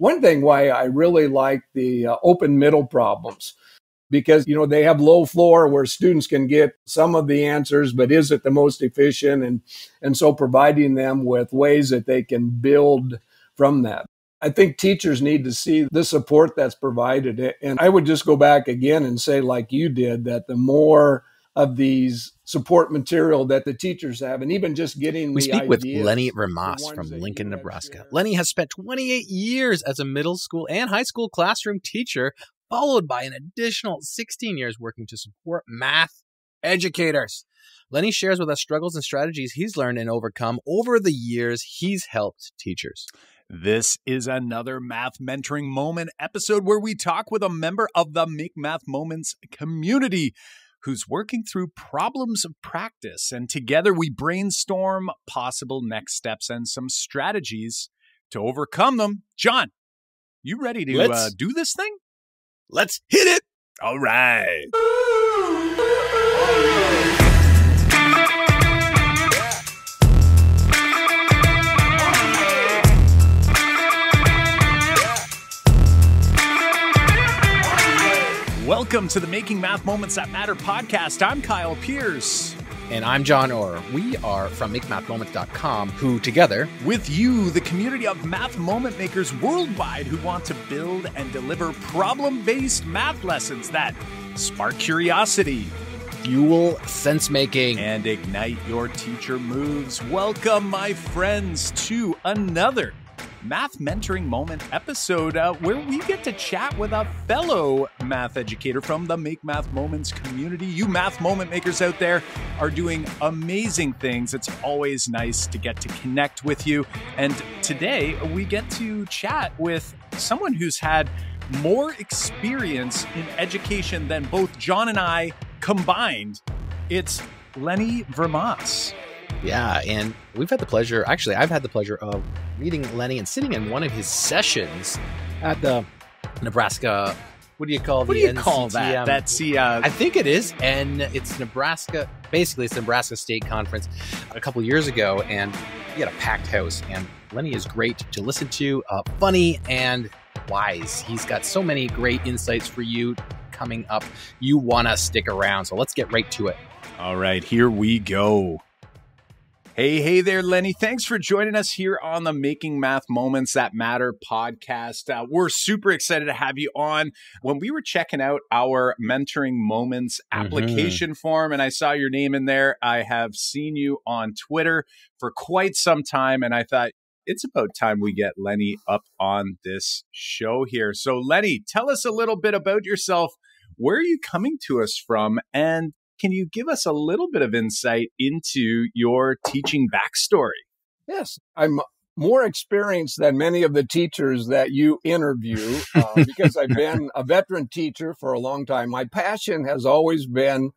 one thing why I really like the uh, open middle problems because you know they have low floor where students can get some of the answers but is it the most efficient? And and so providing them with ways that they can build from that. I think teachers need to see the support that's provided. And i would just go back again and say like you did that the more of these support material that the teachers have, and even just getting. We speak with Lenny VerMaas from Lincoln, Nebraska. Lenny has spent 28 years as a middle school and high school classroom teacher, followed by an additional 16 years working to support math educators. Lenny shares with us struggles and strategies he's learned and overcome over the years he's helped teachers. This is another Math Mentoring Moment episode where we talk with a member of the Make Math Moments community who's working through problems of practice. And together we brainstorm possible next steps and some strategies to overcome them. Jon, you ready to uh, do this thing? Let's hit it. All right. Welcome to the Making Math Moments That Matter podcast. I'm Kyle Pearce. And I'm Jon Orr. We are from MakeMathMoments.com, who together, with you, the community of math moment makers worldwide who want to build and deliver problem based math lessons that spark curiosity, fuel sense making, and ignite your teacher moves. Welcome, my friends, to another Math Mentoring Moment episode uh, where we get to chat with a fellow math educator from the Make Math Moments community. You math moment makers out there are doing amazing things. It's always nice to get to connect with you. And today we get to chat with someone who's had more experience in education than both Jon and I combined. It's Lenny VerMaas. Yeah, and we've had the pleasure, actually, I've had the pleasure of meeting Lenny and sitting in one of his sessions at the Nebraska. What do you call what do you call that? That's the. Uh, I think it is, and it's Nebraska. Basically, it's the Nebraska State Conference a couple years ago, and we had a packed house. And Lenny is great to listen to, uh, funny and wise. He's got so many great insights for you coming up. You want to stick around, so let's get right to it. All right, here we go. Hey, hey there, Lenny. Thanks for joining us here on the Making Math Moments That Matter podcast. Uh, we're super excited to have you on. When we were checking out our Mentoring Moments mm-hmm. application mm-hmm. form and I saw your name in there, I have seen you on Twitter for quite some time. And I thought, it's about time we get Lenny up on this show here. So, Lenny, tell us a little bit about yourself. Where are you coming to us from? And can you give us a little bit of insight into your teaching backstory? Yes, I'm more experienced than many of the teachers that you interview uh, because I've been a veteran teacher for a long time. My passion has always been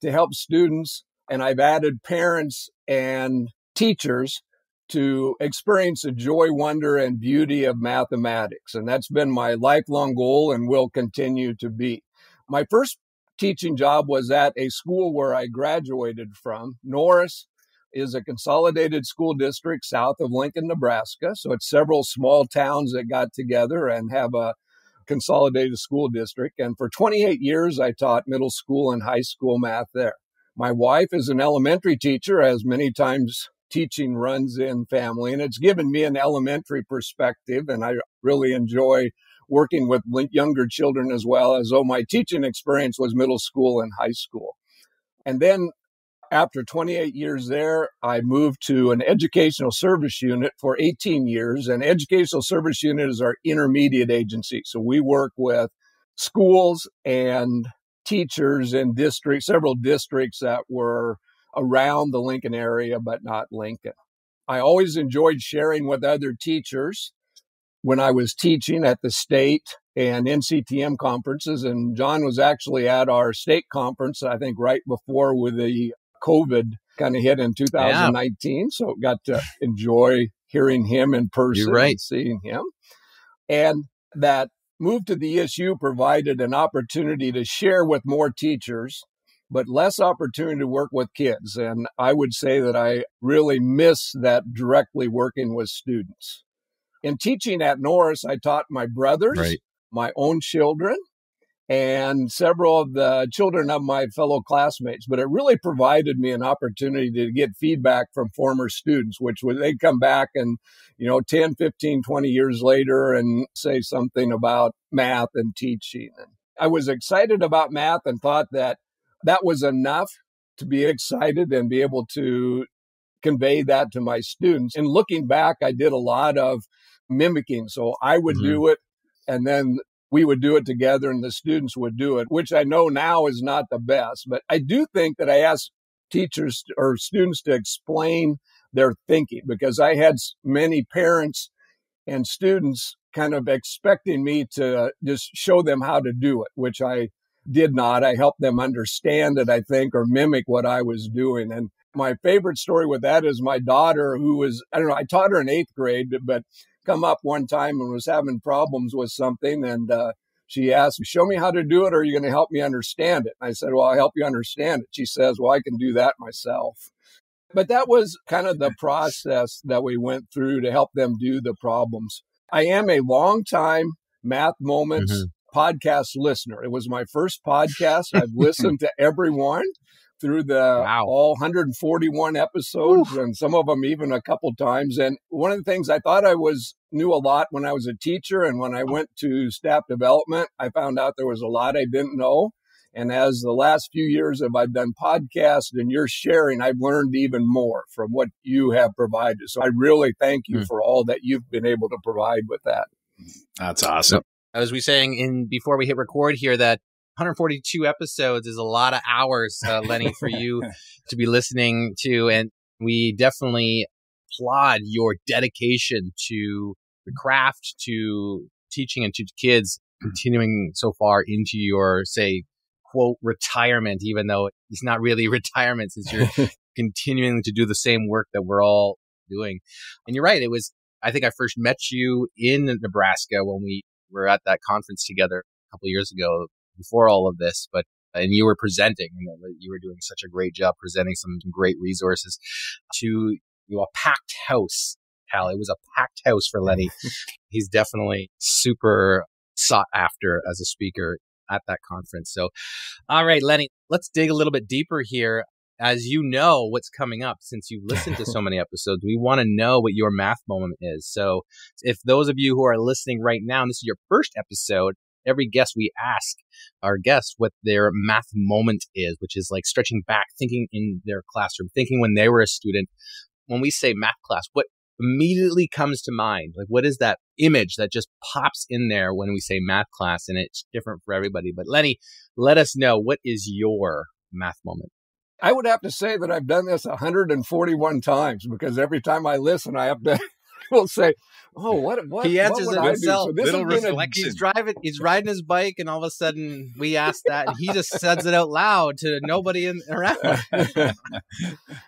to help students, and I've added parents and teachers to experience the joy, wonder, and beauty of mathematics. And that's been my lifelong goal and will continue to be. My first teaching job was at a school where I graduated from. Norris is a consolidated school district south of Lincoln, Nebraska. So it's several small towns that got together and have a consolidated school district. And for 28 years, I taught middle school and high school math there. My wife is an elementary teacher, as many times teaching runs in family, and it's given me an elementary perspective. And I really enjoy working with younger children as well as though my teaching experience was middle school and high school. And then after 28 years there, I moved to an educational service unit for 18 years. And educational service unit is our intermediate agency. So we work with schools and teachers in districts, several districts that were around the Lincoln area, but not Lincoln. I always enjoyed sharing with other teachers when I was teaching at the state and NCTM conferences. And Jon was actually at our state conference, I think, right before with the COVID kind of hit in 2019. Yeah. So got to enjoy hearing him in person, right. seeing him. And that move to the ESU provided an opportunity to share with more teachers, but less opportunity to work with kids. And I would say that I really miss that directly working with students In teaching at Norris, I taught my brothers, right. my own children, and several of the children of my fellow classmates. But it really provided me an opportunity to get feedback from former students, which would they come back and, you know, 10, 15, 20 years later and say something about math and teaching. And I was excited about math and thought that that was enough to be excited and be able to convey that to my students. And looking back, I did a lot of mimicking. So I would mm-hmm. do it and then we would do it together and the students would do it, which I know now is not the best. But I do think that I asked teachers or students to explain their thinking because I had many parents and students kind of expecting me to just show them how to do it, which I did not. I helped them understand it, I think, or mimic what I was doing. And my favorite story with that is my daughter, who was, I don't know, I taught her in eighth grade, but come up one time and was having problems with something. And uh, she asked, Show me how to do it, or are you going to help me understand it? And I said, Well, I'll help you understand it. She says, Well, I can do that myself. But that was kind of the process that we went through to help them do the problems. I am a long time math moments mm-hmm. podcast listener. It was my first podcast. I've listened to everyone through the wow. all 141 episodes Oof. and some of them even a couple times. And one of the things I thought I was knew a lot when I was a teacher and when I went to staff development, I found out there was a lot I didn't know. And as the last few years of I've done podcasts and you're sharing, I've learned even more from what you have provided. So I really thank you mm. for all that you've been able to provide with that. That's awesome. As we saying in before we hit record here that 142 episodes is a lot of hours, uh, Lenny, for you to be listening to. And we definitely applaud your dedication to the craft, to teaching and to kids, continuing so far into your, say, quote, retirement, even though it's not really retirement since you're continuing to do the same work that we're all doing. And you're right. It was, I think I first met you in Nebraska when we were at that conference together a couple years ago before all of this, but and you were presenting and you were doing such a great job presenting some great resources to you know, a packed house. Hal, it was a packed house for Lenny. He's definitely super sought after as a speaker at that conference. So, all right, Lenny, let's dig a little bit deeper here. As you know what's coming up since you've listened to so many episodes, we want to know what your math moment is. So, if those of you who are listening right now, and this is your first episode, every guest we ask our guests what their math moment is, which is like stretching back, thinking in their classroom, thinking when they were a student. When we say math class, what immediately comes to mind? Like, what is that image that just pops in there when we say math class? And it's different for everybody. But Lenny, let us know what is your math moment? I would have to say that I've done this 141 times because every time I listen, I have to will say, "Oh, what? What?" He answers what it himself. So Little reflection. A, he's driving. He's riding his bike, and all of a sudden, we ask that, and he just says it out loud to nobody in around.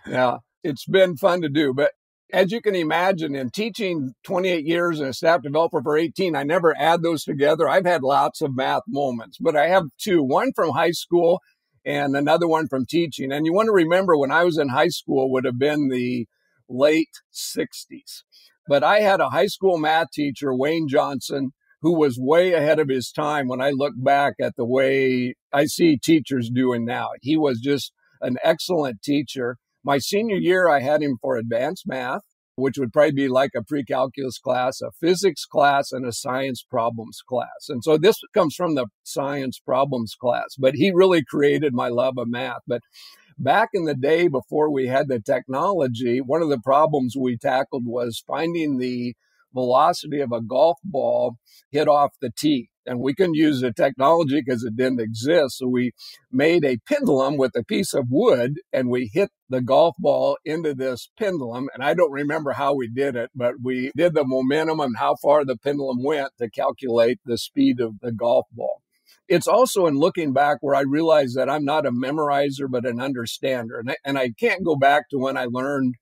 yeah, it's been fun to do, but as you can imagine, in teaching 28 years and a staff developer for 18, I never add those together. I've had lots of math moments, but I have two one from high school and another one from teaching. And you want to remember when I was in high school would have been the late 60s. But I had a high school math teacher, Wayne Johnson, who was way ahead of his time when I look back at the way I see teachers doing now. He was just an excellent teacher. My senior year, I had him for advanced math, which would probably be like a pre calculus class, a physics class, and a science problems class. And so this comes from the science problems class, but he really created my love of math. But back in the day before we had the technology, one of the problems we tackled was finding the velocity of a golf ball hit off the tee. And we couldn't use the technology because it didn't exist. So we made a pendulum with a piece of wood and we hit the golf ball into this pendulum. And I don't remember how we did it, but we did the momentum and how far the pendulum went to calculate the speed of the golf ball it's also in looking back where I realized that I'm not a memorizer, but an understander. And I, and I can't go back to when I learned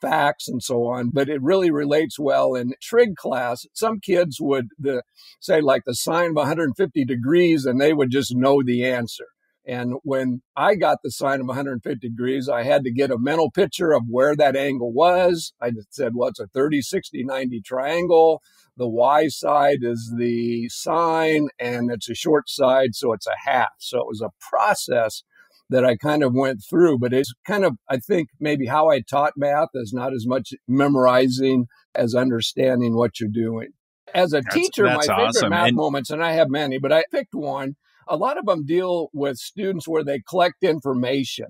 facts and so on, but it really relates well in trig class. Some kids would the, say like the sine of 150 degrees and they would just know the answer. And when I got the sine of 150 degrees, I had to get a mental picture of where that angle was. I said, well, it's a 30, 60, 90 triangle. The Y side is the sine and it's a short side. So it's a half. So it was a process that I kind of went through, but it's kind of, I think maybe how I taught math is not as much memorizing as understanding what you're doing. As a That's- teacher, my that's favorite awesome. math And- moments, and I have many, but I picked one. A lot of them deal with students where they collect information.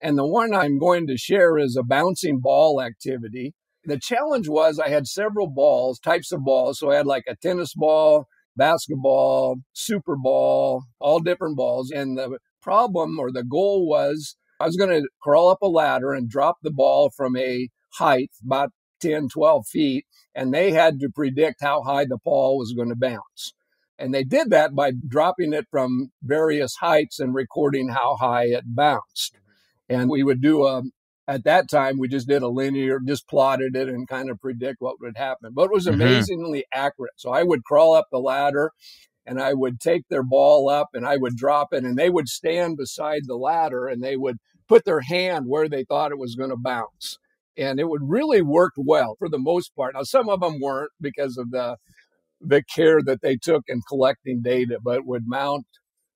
And the one I'm going to share is a bouncing ball activity. The challenge was I had several balls, types of balls. So I had like a tennis ball, basketball, super ball, all different balls. And the problem or the goal was I was going to crawl up a ladder and drop the ball from a height about 10, 12 feet. And they had to predict how high the ball was going to bounce. And they did that by dropping it from various heights and recording how high it bounced. And we would do a, at that time, we just did a linear, just plotted it and kind of predict what would happen. But it was Mhm. amazingly accurate. So I would crawl up the ladder and I would take their ball up and I would drop it and they would stand beside the ladder and they would put their hand where they thought it was going to bounce. And it would really work well for the most part. Now, some of them weren't because of the, the care that they took in collecting data, but would mount,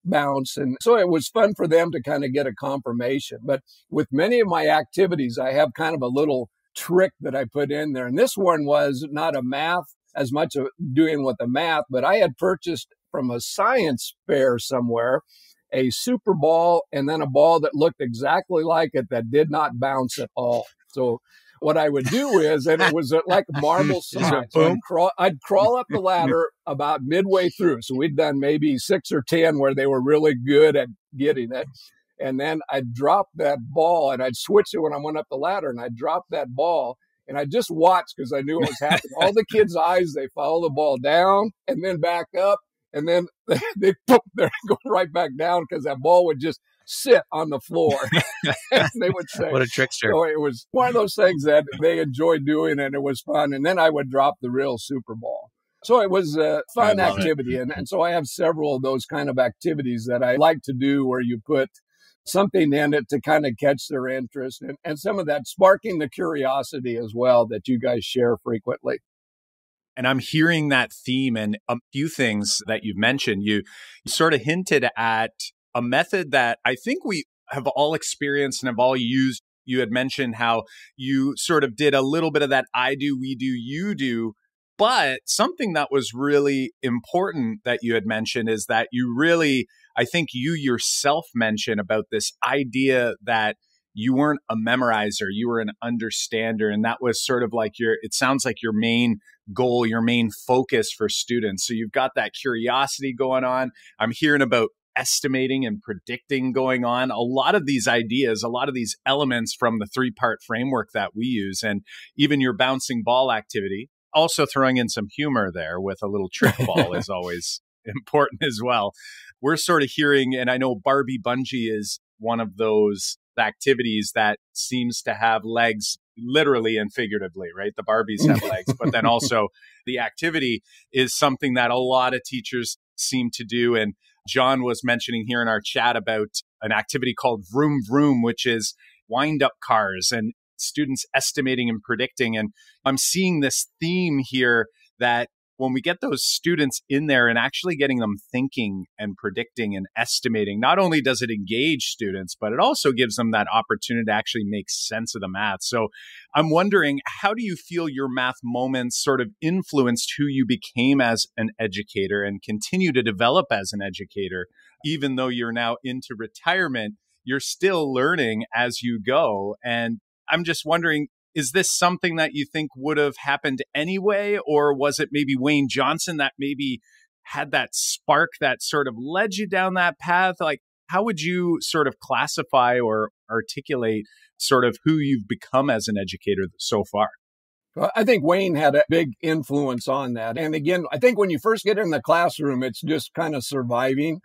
bounce. And so it was fun for them to kind of get a confirmation. But with many of my activities, I have kind of a little trick that I put in there. And this one was not a math as much of doing with the math, but I had purchased from a science fair somewhere a super ball and then a ball that looked exactly like it that did not bounce at all. So what I would do is, and it was uh, like marble size. So I'd, crawl, I'd crawl up the ladder about midway through. So we'd done maybe six or 10 where they were really good at getting it. And then I'd drop that ball and I'd switch it when I went up the ladder and I'd drop that ball and I just watched because I knew what was happening. All the kids' eyes, they follow the ball down and then back up. And then they pop, they're going right back down because that ball would just sit on the floor. they would say, What a trickster. so it was one of those things that they enjoyed doing and it was fun. And then I would drop the real super ball. So it was a fun it. activity. And, and so I have several of those kind of activities that I like to do where you put something in it to kind of catch their interest and, and some of that sparking the curiosity as well that you guys share frequently. And I'm hearing that theme and a few things that you've mentioned. You, you sort of hinted at a method that I think we have all experienced and have all used. You had mentioned how you sort of did a little bit of that I do, we do, you do. But something that was really important that you had mentioned is that you really, I think you yourself mentioned about this idea that you weren't a memorizer, you were an understander. And that was sort of like your, it sounds like your main goal, your main focus for students. So you've got that curiosity going on. I'm hearing about estimating and predicting going on. A lot of these ideas, a lot of these elements from the three part framework that we use, and even your bouncing ball activity, also throwing in some humor there with a little trick ball is always important as well. We're sort of hearing, and I know Barbie Bungee is one of those activities that seems to have legs literally and figuratively, right? The Barbies have legs, but then also the activity is something that a lot of teachers seem to do. And Jon was mentioning here in our chat about an activity called Vroom Vroom, which is wind up cars and students estimating and predicting. And I'm seeing this theme here that when we get those students in there and actually getting them thinking and predicting and estimating, not only does it engage students, but it also gives them that opportunity to actually make sense of the math. So I'm wondering, how do you feel your math moments sort of influenced who you became as an educator and continue to develop as an educator? Even though you're now into retirement, you're still learning as you go. And I'm just wondering, is this something that you think would have happened anyway? Or was it maybe Wayne Johnson that maybe had that spark that sort of led you down that path? Like, how would you sort of classify or articulate sort of who you've become as an educator so far? Well, I think Wayne had a big influence on that. And again, I think when you first get in the classroom, it's just kind of surviving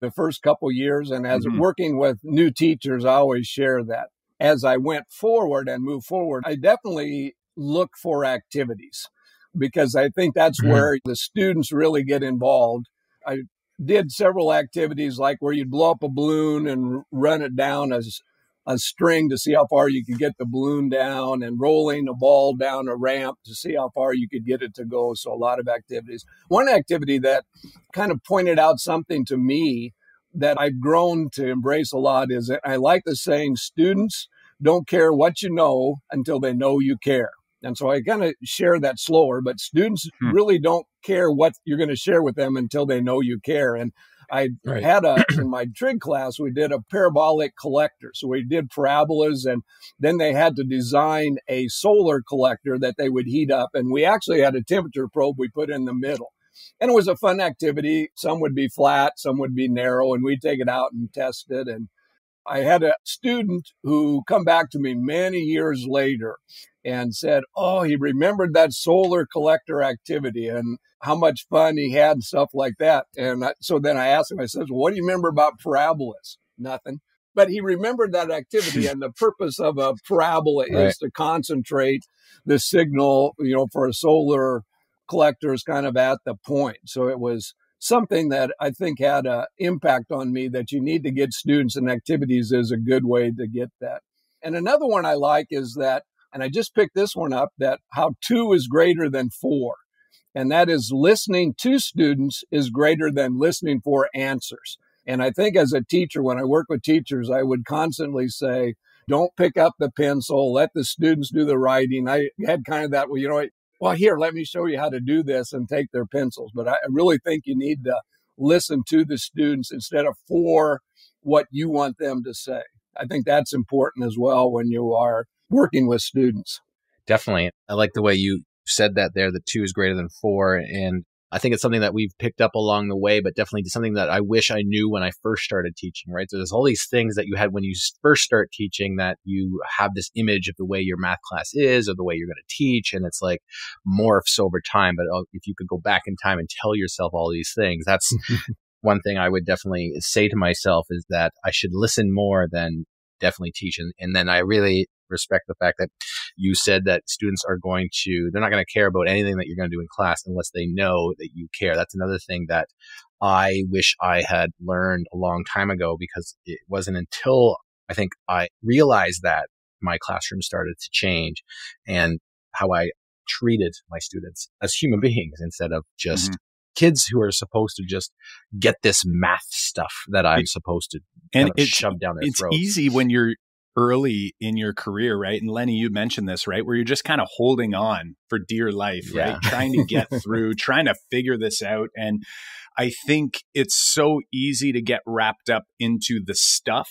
the first couple years. And as Mhm. working with new teachers, I always share that. As I went forward and moved forward, I definitely look for activities because I think that's Mhm. where the students really get involved. I did several activities like where you'd blow up a balloon and run it down as a string to see how far you could get the balloon down and rolling a ball down a ramp to see how far you could get it to go. So a lot of activities. One activity that kind of pointed out something to me that I've grown to embrace a lot is I like the saying students don't care what you know until they know you care. And so I kind of share that slower, but students hmm. really don't care what you're going to share with them until they know you care. And I right. had a in my trig class we did a parabolic collector. So we did parabolas and then they had to design a solar collector that they would heat up and we actually had a temperature probe we put in the middle. And it was a fun activity. Some would be flat, some would be narrow and we'd take it out and test it and I had a student who come back to me many years later and said, "Oh, he remembered that solar collector activity and how much fun he had and stuff like that." And I, so then I asked him, I said, well, "What do you remember about parabolas?" Nothing. But he remembered that activity, and the purpose of a parabola right. is to concentrate the signal, you know, for a solar collector is kind of at the point. So it was something that I think had an impact on me that you need to get students and activities is a good way to get that. And another one I like is that and I just picked this one up that how two is greater than four. And that is listening to students is greater than listening for answers. And I think as a teacher, when I work with teachers, I would constantly say, don't pick up the pencil, let the students do the writing. I had kind of that, well, you know, well, here, let me show you how to do this and take their pencils. But I really think you need to listen to the students instead of for what you want them to say. I think that's important as well when you are working with students. Definitely. I like the way you said that there, that two is greater than four. And I think it's something that we've picked up along the way, but definitely something that I wish I knew when I first started teaching, right? So there's all these things that you had when you first start teaching that you have this image of the way your math class is or the way you're going to teach. And it's like morphs over time. But oh, if you could go back in time and tell yourself all these things, that's one thing I would definitely say to myself is that I should listen more than definitely teach. And, and then I really respect the fact that you said that students are going to, they're not going to care about anything that you're going to do in class unless they know that you care. That's another thing that I wish I had learned a long time ago because it wasn't until I think I realized that my classroom started to change and how I treated my students as human beings instead of just mm-hmm. kids who are supposed to just get this math stuff that I'm supposed to and it's, shove down their it's throats. easy when you're early in your career, right? And Lenny, you mentioned this, right? Where you're just kind of holding on for dear life, yeah. right? trying to get through, trying to figure this out. And I think it's so easy to get wrapped up into the stuff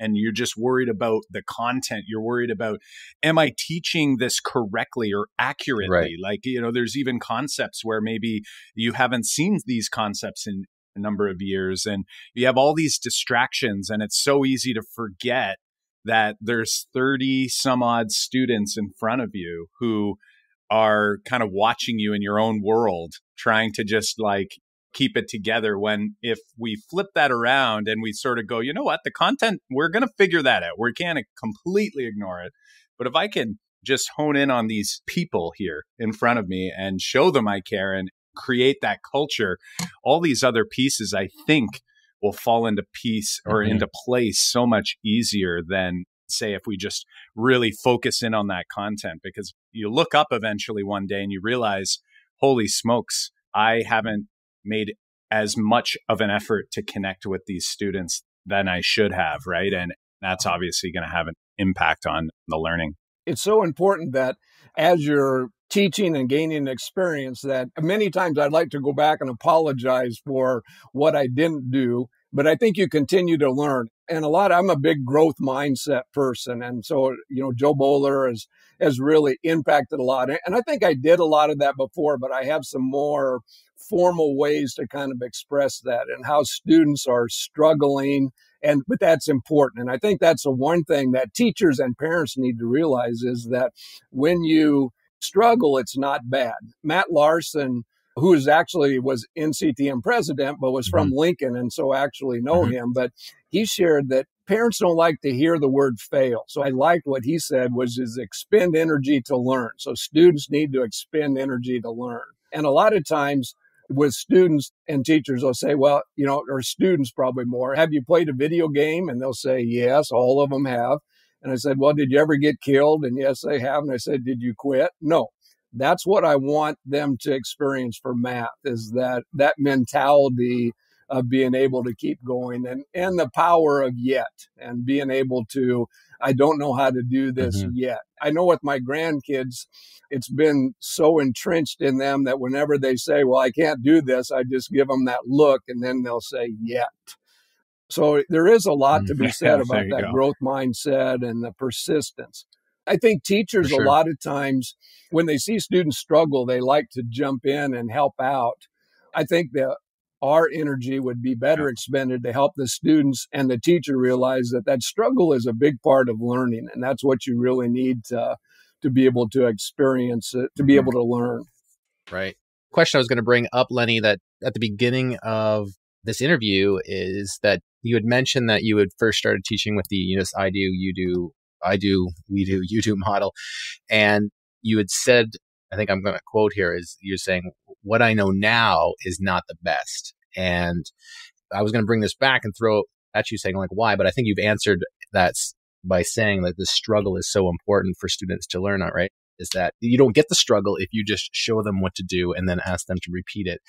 and you're just worried about the content. You're worried about, am I teaching this correctly or accurately? Right. Like, you know, there's even concepts where maybe you haven't seen these concepts in a number of years and you have all these distractions and it's so easy to forget that there's 30 some odd students in front of you who are kind of watching you in your own world, trying to just like keep it together. When if we flip that around and we sort of go, you know what, the content, we're going to figure that out. We can't completely ignore it. But if I can just hone in on these people here in front of me and show them I care and create that culture, all these other pieces, I think will fall into piece or mm-hmm. into place so much easier than say if we just really focus in on that content. Because you look up eventually one day and you realize holy smokes i haven't made as much of an effort to connect with these students than i should have right? And that's obviously going to have an impact on the learning. It's so important that as you're teaching and gaining experience that many times I'd like to go back and apologize for what I didn't do. But I think you continue to learn. And a lot, I'm a big growth mindset person. And so, you know, Jo Boaler has, has really impacted a lot. And I think I did a lot of that before, but I have some more formal ways to kind of express that and how students are struggling and but that's important and i think that's the one thing that teachers and parents need to realize is that when you struggle, it's not bad. Matt Larson, who is actually was NCTM president, but was from mm-hmm. Lincoln, and so actually know mm-hmm. him. But he shared that parents don't like to hear the word fail. So I liked what he said was is expend energy to learn. So students need to expend energy to learn. And a lot of times with students and teachers, they'll say, well, you know, or students probably more, have you played a video game? And they'll say, yes, all of them have. And I said, well, did you ever get killed? And yes, they have. And I said, did you quit? No. That's what I want them to experience for math is that, that mentality of being able to keep going and, and the power of yet and being able to, I don't know how to do this mm-hmm. yet. I know with my grandkids, it's been so entrenched in them that whenever they say, well, I can't do this, I just give them that look and then they'll say yet. So there is a lot to be mm-hmm. said about that go. growth mindset and the persistence. I think teachers sure. a lot of times when they see students struggle, they like to jump in and help out. I think that our energy would be better expended to help the students and the teacher realize that that struggle is a big part of learning and that's what you really need to to be able to experience it to be mm-hmm. able to learn right question i was going to bring up lenny that at the beginning of this interview is that you had mentioned that you had first started teaching with the you know i do you do i do we do you do model and you had said I think I'm going to quote here is you're saying, what I know now is not the best. And I was going to bring this back and throw at you saying, like, why? But I think you've answered that by saying that the struggle is so important for students to learn on, right? Is that you don't get the struggle if you just show them what to do and then ask them to repeat it.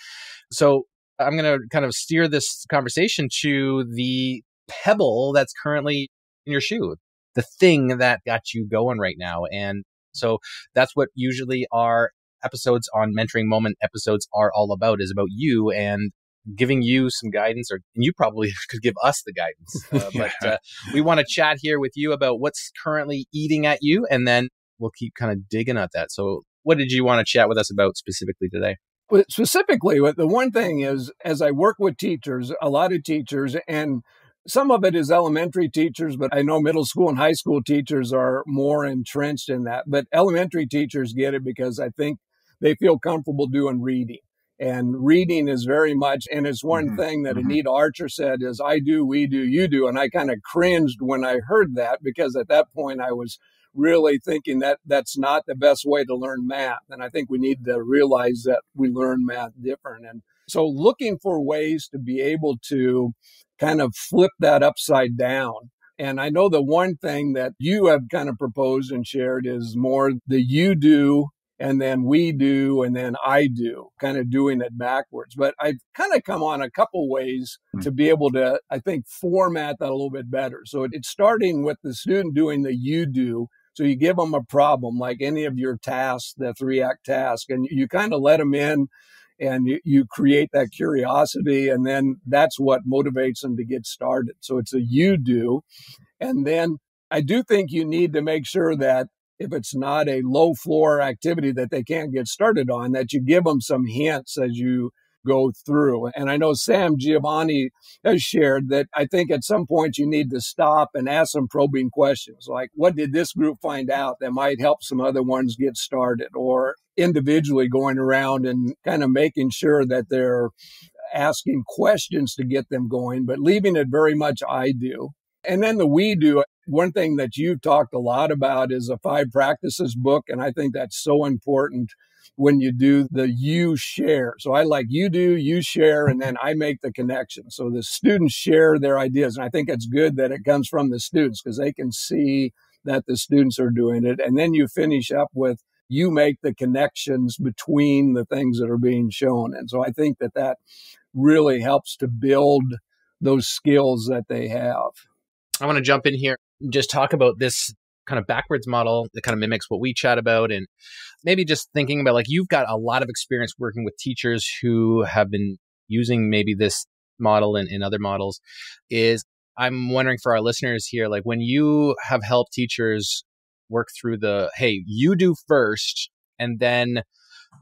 So I'm going to kind of steer this conversation to the pebble that's currently in your shoe, the thing that got you going right now. And so that's what usually our episodes on mentoring moment episodes are all about is about you and giving you some guidance or and you probably could give us the guidance. Uh, but uh, we want to chat here with you about what's currently eating at you and then we'll keep kind of digging at that. So what did you want to chat with us about specifically today well, specifically the one thing is as i work with teachers a lot of teachers and some of it is elementary teachers, but I know middle school and high school teachers are more entrenched in that. But elementary teachers get it because I think they feel comfortable doing reading. And reading is very much, and it's one mm-hmm. thing that mm-hmm. Anita Archer said is, I do, we do, you do. And I kind of cringed when I heard that because at that point I was really thinking that that's not the best way to learn math. And I think we need to realize that we learn math different. And so looking for ways to be able to kind of flip that upside down. And I know the one thing that you have kind of proposed and shared is more the you do and then we do and then I do, kind of doing it backwards. But I've kind of come on a couple ways hmm. to be able to, I think, format that a little bit better. So it's starting with the student doing the you do. So you give them a problem like any of your tasks, the three act task, and you kind of let them in and you, you create that curiosity and then that's what motivates them to get started. So it's a you do and then i do think you need to make sure that if it's not a low floor activity that they can't get started on that you give them some hints as you go through. And I know Sam Giovanni has shared that I think at some point you need to stop and ask some probing questions like, what did this group find out that might help some other ones get started? Or individually going around and kind of making sure that they're asking questions to get them going, but leaving it very much I do. And then the we do, one thing that you've talked a lot about is a five practices book. And I think that's so important when you do the you share. So I like you do, you share, and then I make the connection. So the students share their ideas. And I think it's good that it comes from the students because they can see that the students are doing it. And then you finish up with you make the connections between the things that are being shown. And so I think that that really helps to build those skills that they have. I want to jump in here and just talk about this kind of backwards model that kind of mimics what we chat about and maybe just thinking about like you've got a lot of experience working with teachers who have been using maybe this model and, and other models is i'm wondering for our listeners here like when you have helped teachers work through the hey you do first and then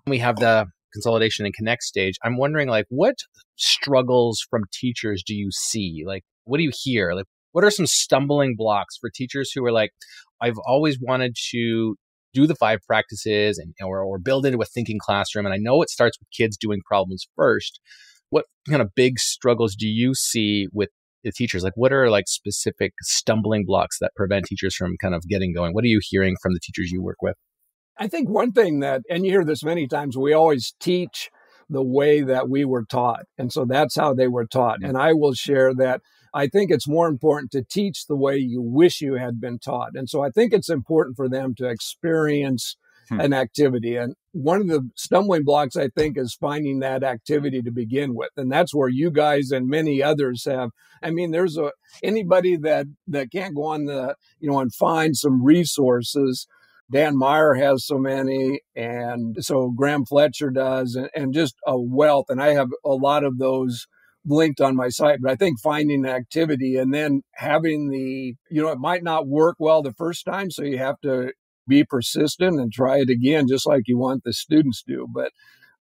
we have the consolidation and connect stage i'm wondering like what struggles from teachers do you see? Like what do you hear? Like what are some stumbling blocks for teachers who are like I've always wanted to do the five practices and or, or build into a thinking classroom. And I know it starts with kids doing problems first. What kind of big struggles do you see with the teachers? Like, what are like specific stumbling blocks that prevent teachers from kind of getting going? What are you hearing from the teachers you work with? I think one thing that, and you hear this many times, we always teach the way that we were taught. And so that's how they were taught. And I will share that I think it's more important to teach the way you wish you had been taught. And so I think it's important for them to experience hmm. an activity. And one of the stumbling blocks, I think, is finding that activity to begin with. And that's where you guys and many others have. I mean, there's a anybody that that can't go on the, you know, and find some resources. Dan Meyer has so many, and so Graham Fletcher does, and, and just a wealth. And I have a lot of those linked on my site, but I think finding activity and then having the, you know, it might not work well the first time. So you have to be persistent and try it again, just like you want the students to. But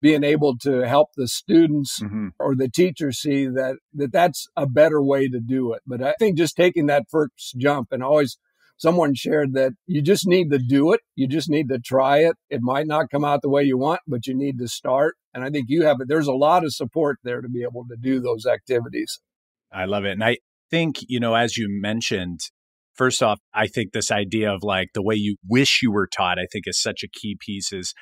being able to help the students mm-hmm. or the teachers see that, that that's a better way to do it. But I think just taking that first jump and always someone shared that you just need to do it. You just need to try it. It might not come out the way you want, but you need to start. And I think you have it. There's a lot of support there to be able to do those activities. I love it. And I think, you know, as you mentioned, first off, I think this idea of like the way you wish you were taught, I think is such a key piece is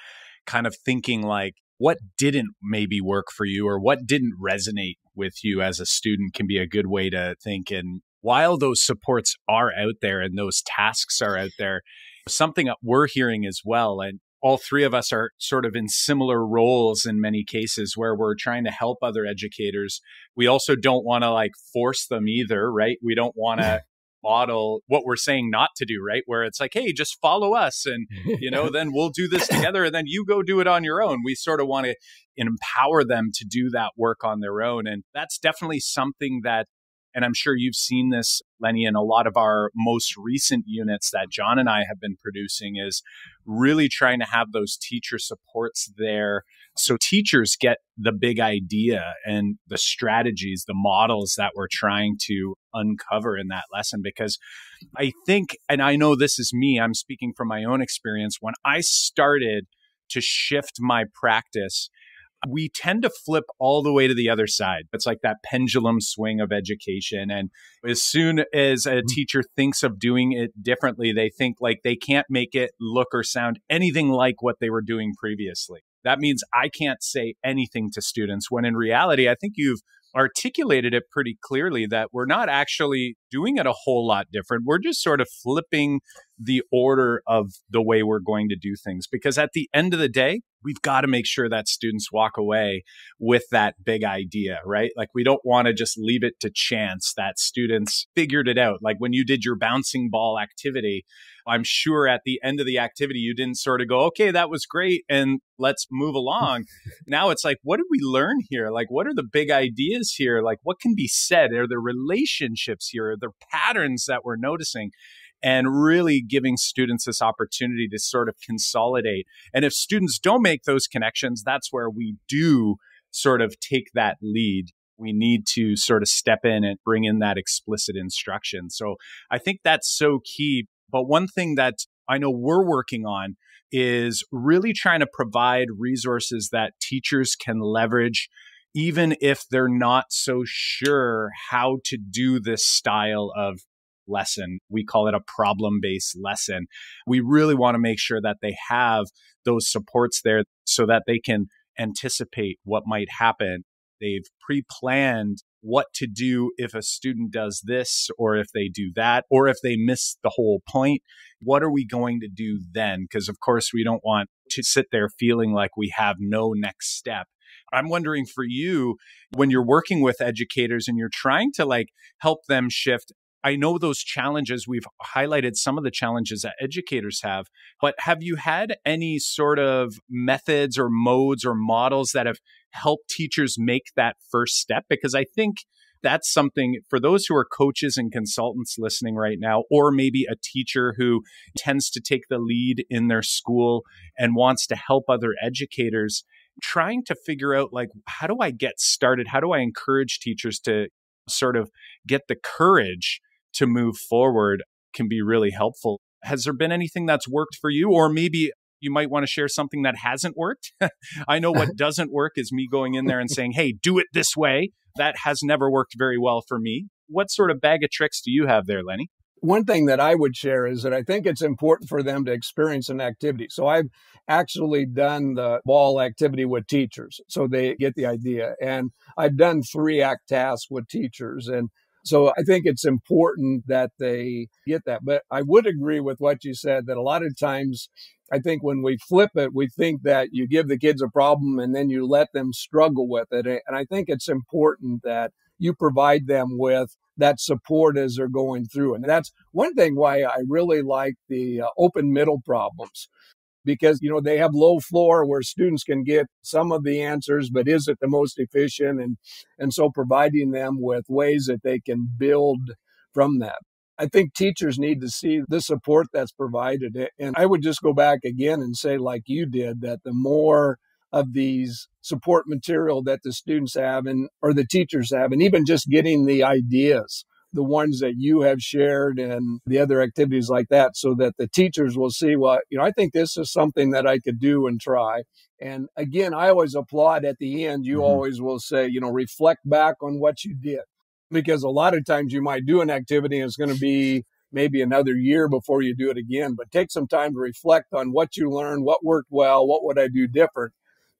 kind of thinking like what didn't maybe work for you or what didn't resonate with you as a student can be a good way to think. And while those supports are out there and those tasks are out there, something we're hearing as well, and all three of us are sort of in similar roles in many cases where we're trying to help other educators. We also don't want to like force them either, right? We don't want to model what we're saying not to do, right? Where it's like, hey, just follow us and, you know, then we'll do this together and then you go do it on your own. We sort of want to empower them to do that work on their own. And that's definitely something that and I'm sure you've seen this, Lenny, in a lot of our most recent units that Jon and I have been producing is really trying to have those teacher supports there. So teachers get the big idea and the strategies, the models that we're trying to uncover in that lesson. Because I think, and I know this is me, I'm speaking from my own experience. When I started to shift my practice, we tend to flip all the way to the other side. It's like that pendulum swing of education. And as soon as a mm-hmm. teacher thinks of doing it differently, they think like they can't make it look or sound anything like what they were doing previously. That means I can't say anything to students when in reality, I think you've articulated it pretty clearly that we're not actually doing it a whole lot different. We're just sort of flipping the order of the way we're going to do things because at the end of the day, we've got to make sure that students walk away with that big idea, right? Like we don't want to just leave it to chance that students figured it out. Like when you did your bouncing ball activity, I'm sure at the end of the activity, you didn't sort of go, okay, that was great. And let's move along. now it's like, what did we learn here? Like, what are the big ideas here? Like, what can be said? Are there relationships here? Are there patterns that we're noticing? And really giving students this opportunity to sort of consolidate. And if students don't make those connections, that's where we do sort of take that lead. We need to sort of step in and bring in that explicit instruction. So I think that's so key. But one thing that I know we're working on is really trying to provide resources that teachers can leverage even if they're not so sure how to do this style of lesson. We call it a problem based lesson. We really want to make sure that they have those supports there so that they can anticipate what might happen. They've pre planned what to do if a student does this or if they do that or if they miss the whole point. What are we going to do then? Because, of course, we don't want to sit there feeling like we have no next step. I'm wondering for you, when you're working with educators and you're trying to like help them shift I know those challenges, we've highlighted some of the challenges that educators have, but have you had any sort of methods or modes or models that have helped teachers make that first step? Because I think that's something for those who are coaches and consultants listening right now, or maybe a teacher who tends to take the lead in their school and wants to help other educators trying to figure out like how do i get started how do i encourage teachers to sort of get the courage to move forward can be really helpful. Has there been anything that's worked for you? Or maybe you might want to share something that hasn't worked. I know what doesn't work is me going in there and saying, hey, do it this way. That has never worked very well for me. What sort of bag of tricks do you have there, Lenny? one thing that I would share is that I think it's important for them to experience an activity. So I've actually done the ball activity with teachers so they get the idea. And I've done three act tasks with teachers. And so I think it's important that they get that. But I would agree with what you said that a lot of times I think when we flip it, we think that you give the kids a problem and then you let them struggle with it. And I think it's important that you provide them with that support as they're going through. And that's one thing why I really like the uh, open middle problems because you know they have low floor where students can get some of the answers but is it the most efficient? And and so providing them with ways that they can build from that. I think teachers need to see the support that's provided. And i would just go back again and say like you did that the more of these support material that the students have and or the teachers have and even just getting the ideas the ones that you have shared and the other activities like that so that the teachers will see well you know i think this is something that i could do and try and again i always applaud at the end you mm-hmm. always will say you know reflect back on what you did because a lot of times you might do an activity and it's going to be maybe another year before you do it again but take some time to reflect on what you learned what worked well what would i do different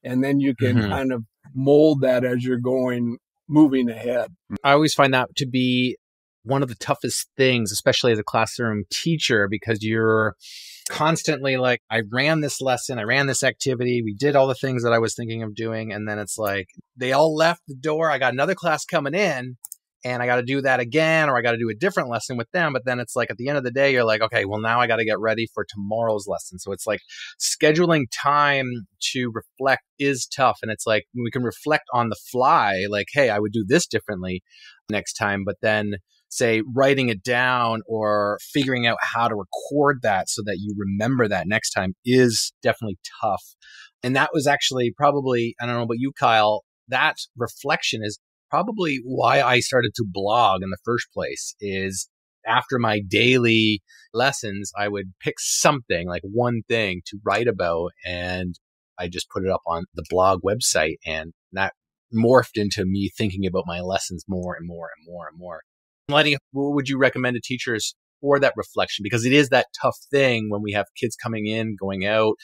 and then you can mm-hmm. kind of mold that as you're going moving ahead. I always find that to be one of the toughest things, especially as a classroom teacher, because you're constantly like, I ran this lesson, I ran this activity, we did all the things that I was thinking of doing. And then it's like, they all left the door. I got another class coming in and I got to do that again, or I got to do a different lesson with them. But then it's like at the end of the day, you're like, okay, well, now I got to get ready for tomorrow's lesson. So it's like scheduling time to reflect is tough. And it's like we can reflect on the fly, like, hey, I would do this differently next time. But then say writing it down or figuring out how to record that so that you remember that next time is definitely tough. And that was actually probably, I don't know about you, Kyle, that reflection is probably why I started to blog in the first place is after my daily lessons, I would pick something like one thing to write about and I just put it up on the blog website and that morphed into me thinking about my lessons more and more and more and more. Lenny, what would you recommend to teachers for that reflection? Because it is that tough thing when we have kids coming in, going out,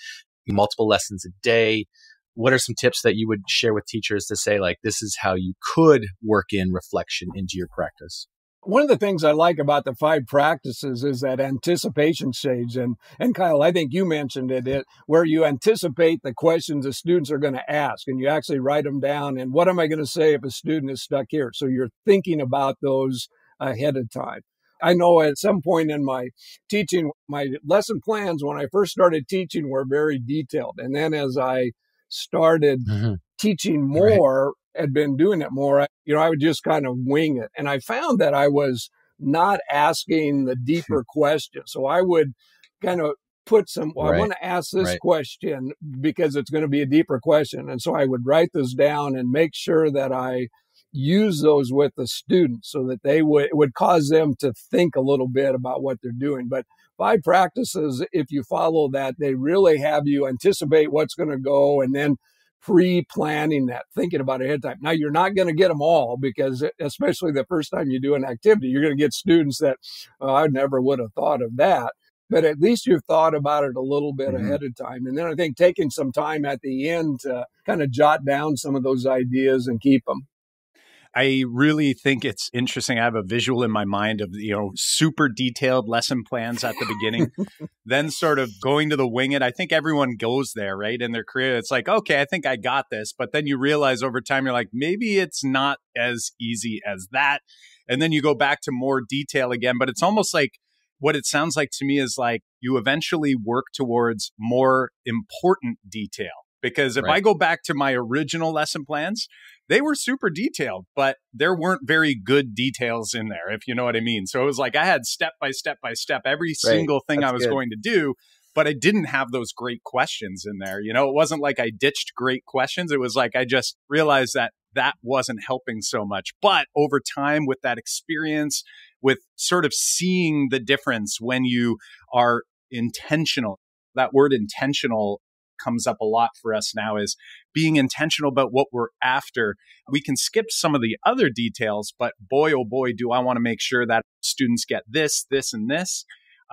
multiple lessons a day what are some tips that you would share with teachers to say like this is how you could work in reflection into your practice one of the things I like about the five practices is that anticipation stage. And, and Kyle, I think you mentioned it, it where you anticipate the questions the students are going to ask and you actually write them down. And what am I going to say if a student is stuck here? So you're thinking about those ahead of time. I know at some point in my teaching, my lesson plans when I first started teaching were very detailed. And then as I started mm-hmm. teaching more, right. had been doing it more, you know, I would just kind of wing it. And I found that I was not asking the deeper questions. So I would kind of put some, well, right. I want to ask this right. question because it's going to be a deeper question. And so I would write this down and make sure that I use those with the students so that they would, it would cause them to think a little bit about what they're doing. But five practices, if you follow that, they really have you anticipate what's going to go and then pre-planning that, thinking about ahead of time. Now you're not going to get them all because especially the first time you do an activity, you're going to get students that oh, I never would have thought of that. But at least you've thought about it a little bit mm-hmm. ahead of time. And then I think taking some time at the end to kind of jot down some of those ideas and keep them. I really think it's interesting. I have a visual in my mind of, you know, super detailed lesson plans at the beginning, then sort of going to the wing it. I think everyone goes there, right? In their career, it's like, okay, I think I got this. But then you realize over time, you're like, maybe it's not as easy as that. And then you go back to more detail again. But it's almost like what it sounds like to me is like you eventually work towards more important detail. Because if right. I go back to my original lesson plans, they were super detailed, but there weren't very good details in there, if you know what I mean. So it was like I had step by step by step every right. single thing That's I was good. going to do, but I didn't have those great questions in there. You know, it wasn't like I ditched great questions. It was like I just realized that that wasn't helping so much. But over time, with that experience, with sort of seeing the difference when you are intentional, that word intentional comes up a lot for us now is being intentional about what we're after. We can skip some of the other details, but boy, oh boy, do I want to make sure that students get this, this, and this.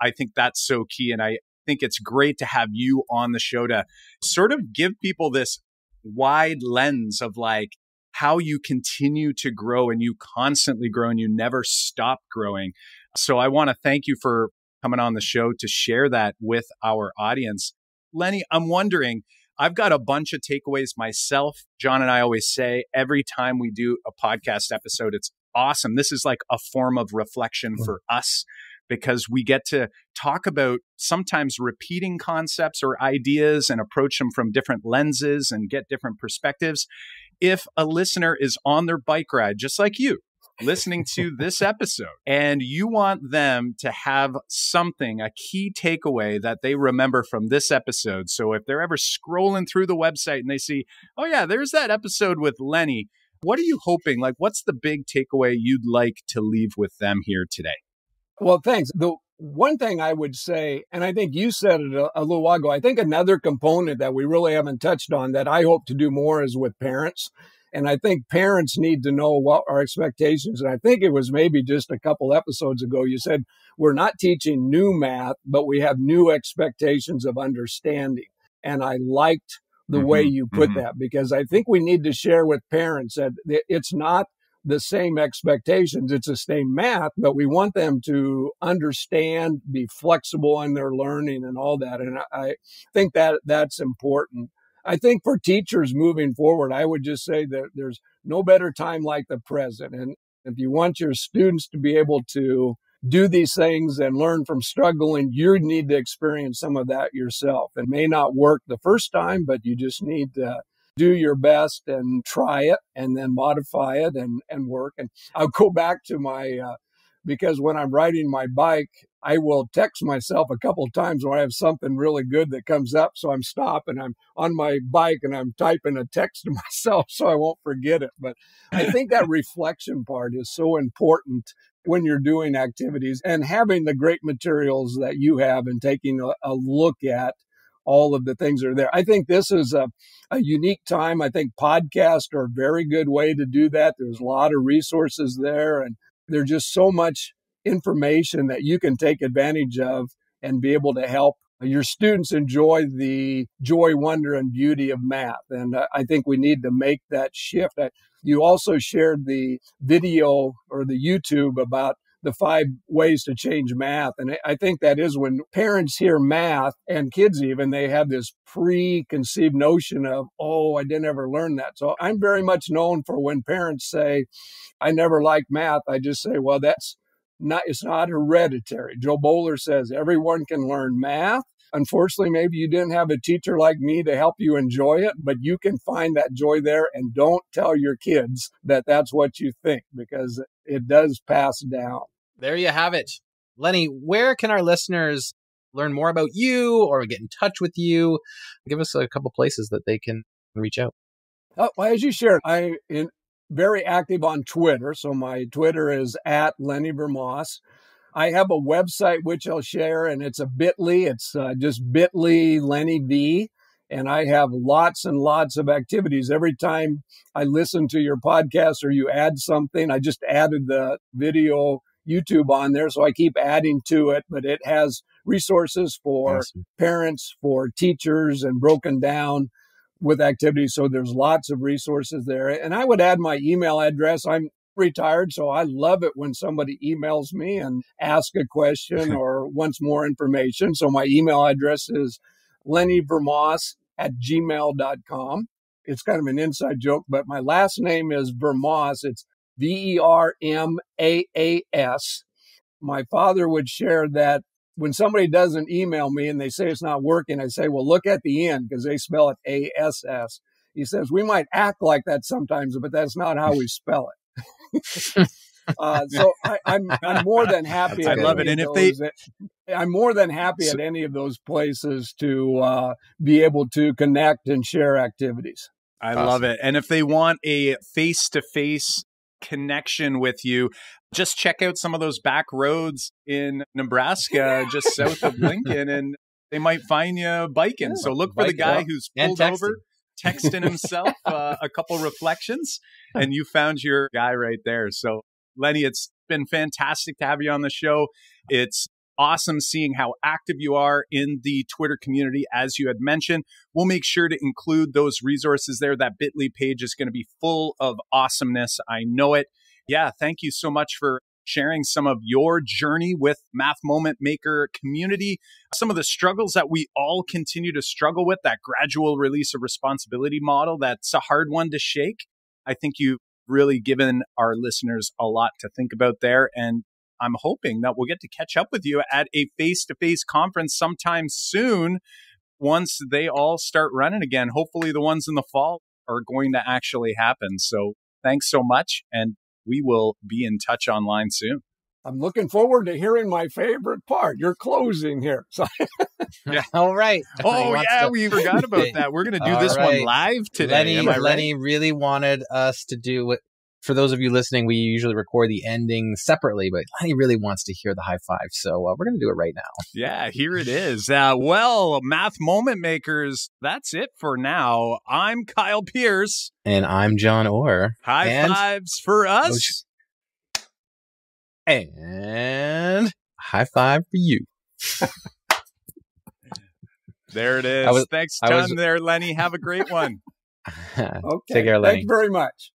I think that's so key. And I think it's great to have you on the show to sort of give people this wide lens of like how you continue to grow and you constantly grow and you never stop growing. So I want to thank you for coming on the show to share that with our audience. Lenny, I'm wondering, I've got a bunch of takeaways myself. Jon and I always say every time we do a podcast episode, it's awesome. This is like a form of reflection hmm. for us because we get to talk about sometimes repeating concepts or ideas and approach them from different lenses and get different perspectives. If a listener is on their bike ride, just like you, listening to this episode and you want them to have something, a key takeaway that they remember from this episode. So if they're ever scrolling through the website and they see, oh, yeah, there's that episode with Lenny. What are you hoping? Like, what's the big takeaway you'd like to leave with them here today? Well, thanks. The one thing I would say, and I think you said it a, a, little while ago, I think another component that we really haven't touched on that I hope to do more is with parents. And I think parents need to know what our expectations. And I think it was maybe just a couple episodes ago, you said we're not teaching new math, but we have new expectations of understanding. And I liked the mm-hmm, way you put mm-hmm. that because I think we need to share with parents that it's not the same expectations. It's the same math, but we want them to understand, be flexible in their learning and all that. And I think that that's important. I think for teachers moving forward, I would just say that there's no better time like the present. And if you want your students to be able to do these things and learn from struggling, you need to experience some of that yourself. It may not work the first time, but you just need to do your best and try it and then modify it and, and work. And I'll go back to my, uh, because when I'm riding my bike, I will text myself a couple times when I have something really good that comes up. So I'm stopping, I'm on my bike and I'm typing a text to myself so I won't forget it. But I think that reflection part is so important when you're doing activities and having the great materials that you have and taking a, a look at all of the things that are there. I think this is a, a unique time. I think podcasts are a very good way to do that. There's a lot of resources there and there's just so much information that you can take advantage of and be able to help your students enjoy the joy, wonder, and beauty of math. And I think we need to make that shift. You also shared the video or the YouTube about the five ways to change math. And I think that is when parents hear math and kids even, they have this preconceived notion of, oh, I didn't ever learn that. So I'm very much known for when parents say, I never liked math, I just say, well, that's not, it's not hereditary. Jo Boaler says everyone can learn math. Unfortunately, maybe you didn't have a teacher like me to help you enjoy it, but you can find that joy there and don't tell your kids that that's what you think because it does pass down. There you have it. Lenny, where can our listeners learn more about you or get in touch with you? Give us a couple places that they can reach out. Oh, well, as you shared, I am very active on Twitter. So my Twitter is at Lenny VerMaas. I have a website which I'll share, and it's a Bitly. It's uh, just Bitly Lenny V. And I have lots and lots of activities. Every time I listen to your podcast or you add something, I just added the video YouTube on there. So I keep adding to it, but it has resources for parents, for teachers, and broken down with activities. So there's lots of resources there. And I would add my email address. I'm retired, so I love it when somebody emails me and asks a question or wants more information. So my email address is lennyvermaas at gmail.com. It's kind of an inside joke, but my last name is VerMaas. It's V E R M A A S. My father would share that when somebody doesn't email me and they say it's not working, I say, well, look at the end because they spell it A S S. He says, we might act like that sometimes, but that's not how we spell it. uh, so I, am I'm, I'm more than happy. I love it. And if they, I'm more than happy so, at any of those places to uh, be able to connect and share activities. I awesome. love it. And if they want a face to face connection with you. Just check out some of those back roads in Nebraska, just south of Lincoln, and they might find you biking. Yeah, so look for the guy who's pulled over, texting himself uh, a couple reflections, and you found your guy right there. So Lenny, it's been fantastic to have you on the show. It's awesome seeing how active you are in the Twitter community, as you had mentioned. We'll make sure to include those resources there. That bit.ly page is going to be full of awesomeness. I know it. Yeah, thank you so much for sharing some of your journey with Math Moment Maker community, some of the struggles that we all continue to struggle with, that gradual release of responsibility model that's a hard one to shake. I think you've really given our listeners a lot to think about there. And I'm hoping that we'll get to catch up with you at a face to face conference sometime soon once they all start running again. Hopefully, the ones in the fall are going to actually happen. So, thanks so much. And we will be in touch online soon. I'm looking forward to hearing my favorite part. You're closing here. So yeah. All right. Oh yeah, to... we forgot about that. We're going to do All this right. one live today. Lenny, right? Lenny really wanted us to do what for those of you listening, we usually record the ending separately, but Lenny really wants to hear the high five. So uh, we're going to do it right now. Yeah, here it is. Uh, well, Math Moment Makers, that's it for now. I'm Kyle Pearce. And I'm Jon Orr. High and fives for us. And high five for you. there it is. Was, Thanks, Jon. Was, there, Lenny. Have a great one. okay. Take care, Lenny. Thank you very much.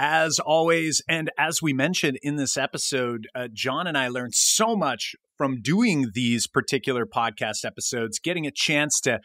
As always, and as we mentioned in this episode, uh, Jon and I learned so much from doing these particular podcast episodes, getting a chance to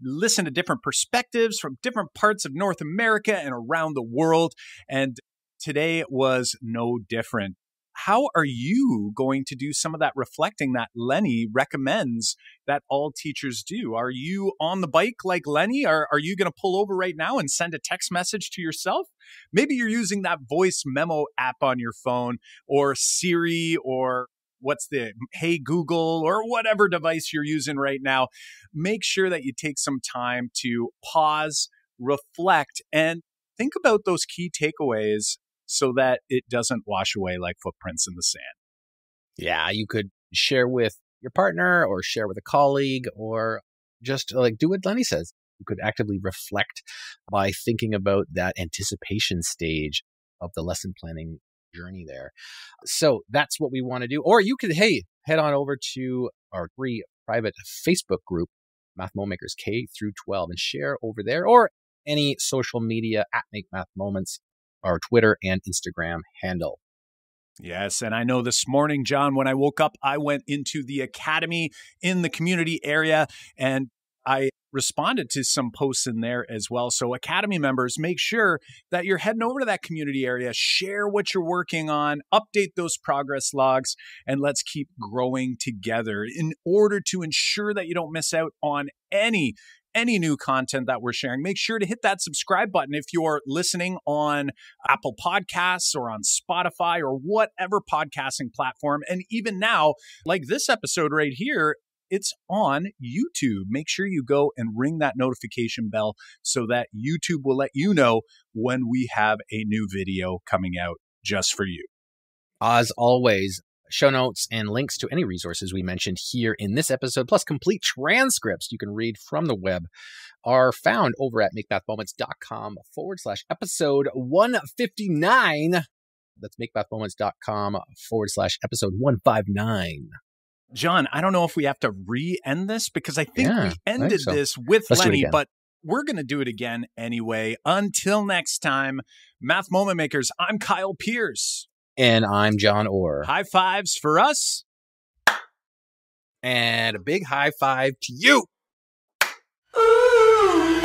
listen to different perspectives from different parts of North America and around the world. And today was no different how are you going to do some of that reflecting that Lenny recommends that all teachers do? Are you on the bike like Lenny? Are, are you going to pull over right now and send a text message to yourself? Maybe you're using that voice memo app on your phone or Siri or what's the hey google or whatever device you're using right now make sure that you take some time to pause reflect and think about those key takeaways so that it doesn't wash away like footprints in the sand. Yeah, you could share with your partner or share with a colleague or just like do what Lenny says. You could actively reflect by thinking about that anticipation stage of the lesson planning journey there. So that's what we want to do. Or you could, hey, head on over to our free private Facebook group, Math Makers K through 12, and share over there or any social media at Make Math Moments our Twitter and Instagram handle. Yes. And I know this morning, Jon, when I woke up, I went into the academy in the community area and I responded to some posts in there as well. So, Academy members, make sure that you're heading over to that community area, share what you're working on, update those progress logs, and let's keep growing together in order to ensure that you don't miss out on any any new content that we're sharing, make sure to hit that subscribe button if you're listening on Apple Podcasts or on Spotify or whatever podcasting platform. And even now, like this episode right here, it's on YouTube. Make sure you go and ring that notification bell so that YouTube will let you know when we have a new video coming out just for you. As always, show notes and links to any resources we mentioned here in this episode, plus complete transcripts you can read from the web, are found over at makemathmoments.com forward slash episode 159. That's makemathmoments.com forward slash episode 159. Jon, I don't know if we have to re end this because I think yeah, we ended think so. this with Let's Lenny, but we're going to do it again anyway. Until next time, Math Moment Makers, I'm Kyle Pearce. And I'm Jon Orr. High fives for us. And a big high five to you. Ooh,